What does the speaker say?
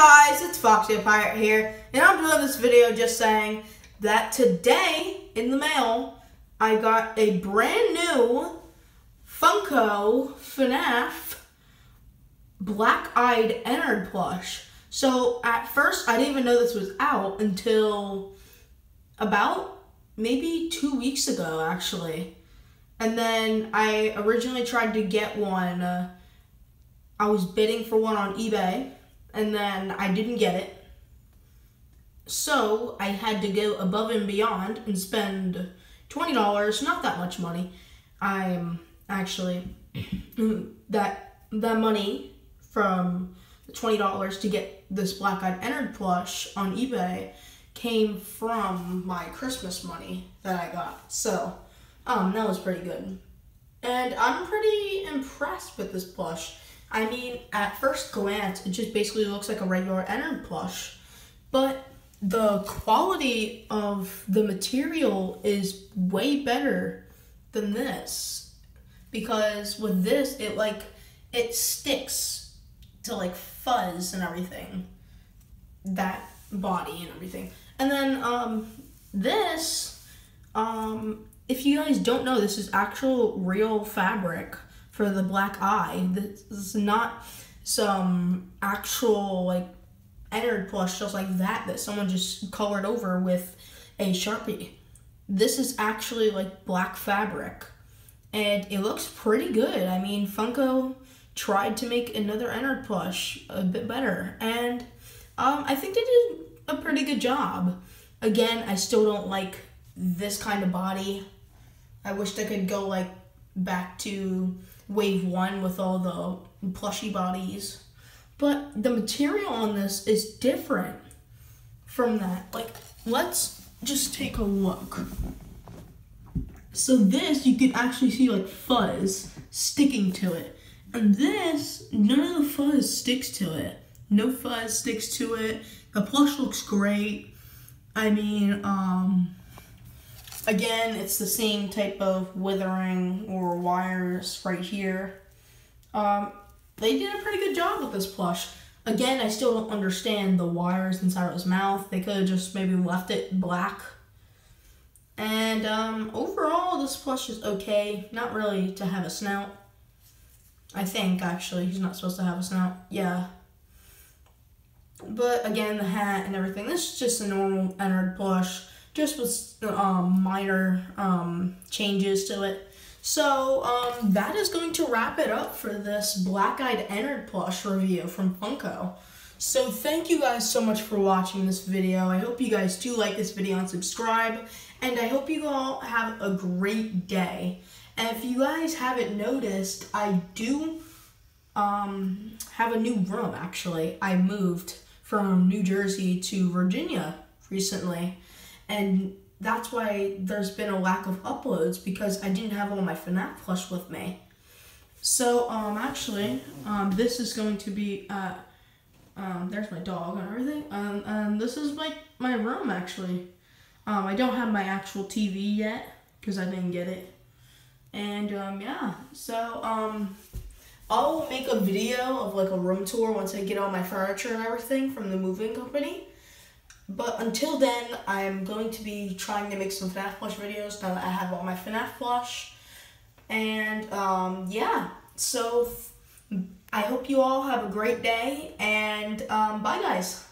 guys, it's Foxy Pirate here, and I'm doing this video just saying that today in the mail I got a brand new Funko FNAF Black Eyed Ennard plush. So at first I didn't even know this was out until about maybe two weeks ago actually. And then I originally tried to get one. Uh, I was bidding for one on eBay and then I didn't get it. So I had to go above and beyond and spend $20, not that much money. I'm actually that that money from the $20 to get this Black Eyed Ennard plush on eBay came from my Christmas money that I got. So, um, that was pretty good. And I'm pretty impressed with this plush. I mean, at first glance, it just basically looks like a regular Ennard plush, but the quality of the material is way better than this. Because with this it like it sticks to like fuzz and everything. That body and everything. And then um this um if you guys don't know this is actual real fabric for the black eye. This is not some actual like Ennard plush just like that that someone just colored over with a sharpie. This is actually like black fabric, and it looks pretty good. I mean, Funko tried to make another Ennard plush a bit better, and um, I think they did a pretty good job. Again, I still don't like this kind of body. I wish they could go like back to wave one with all the plushy bodies. But the material on this is different from that. Like, let's just take a look. So this, you can actually see like fuzz sticking to it. And this, none of the fuzz sticks to it. No fuzz sticks to it. The plush looks great. I mean, um, Again, it's the same type of withering or wires right here. Um, they did a pretty good job with this plush. Again, I still don't understand the wires inside of his mouth. They could have just maybe left it black. And um, overall, this plush is okay. Not really to have a snout. I think, actually. He's not supposed to have a snout. Yeah. But again, the hat and everything. This is just a normal Ennard plush just with um, minor um, changes to it. So um, that is going to wrap it up for this Black Eyed Ennard plush review from Funko. So thank you guys so much for watching this video. I hope you guys do like this video and subscribe. And I hope you all have a great day. And if you guys haven't noticed, I do um, have a new room actually. I moved from New Jersey to Virginia recently and that's why there's been a lack of uploads because I didn't have all my FNAF plush with me. So, um, actually, um, this is going to be, uh, um, there's my dog and everything, um, and this is my, my room, actually. Um, I don't have my actual TV yet, because I didn't get it. And, um, yeah, so, um, I'll make a video of, like, a room tour once I get all my furniture and everything from the moving company. But until then, I'm going to be trying to make some FNAF plush videos now that I have all my FNAF plush. And um, yeah, so I hope you all have a great day and um, bye guys.